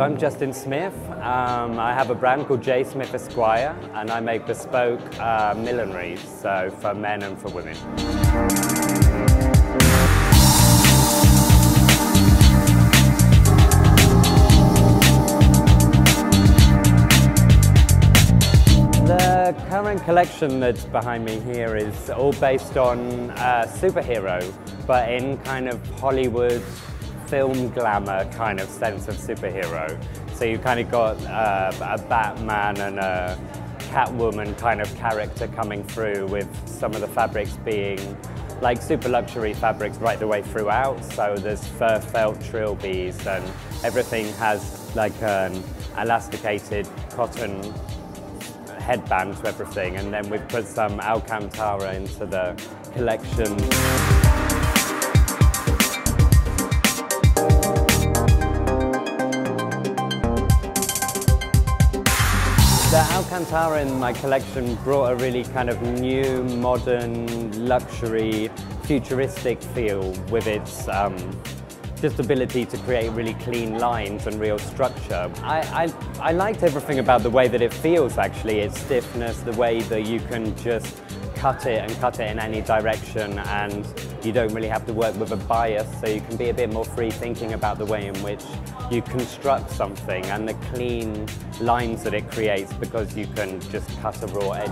I'm Justin Smith. Um, I have a brand called J Smith Esquire and I make bespoke uh, millinery, so for men and for women. The current collection that's behind me here is all based on uh, superhero, but in kind of Hollywood film glamour kind of sense of superhero. So you kind of got uh, a Batman and a Catwoman kind of character coming through with some of the fabrics being like super luxury fabrics right the way throughout. So there's fur felt trilbies and everything has like an elasticated cotton headband to everything. And then we've put some Alcantara into the collection. The Alcantara in my collection brought a really kind of new, modern, luxury, futuristic feel with its um, just ability to create really clean lines and real structure. I, I, I liked everything about the way that it feels actually, its stiffness, the way that you can just cut it and cut it in any direction and you don't really have to work with a bias so you can be a bit more free thinking about the way in which you construct something and the clean lines that it creates because you can just cut a raw edge.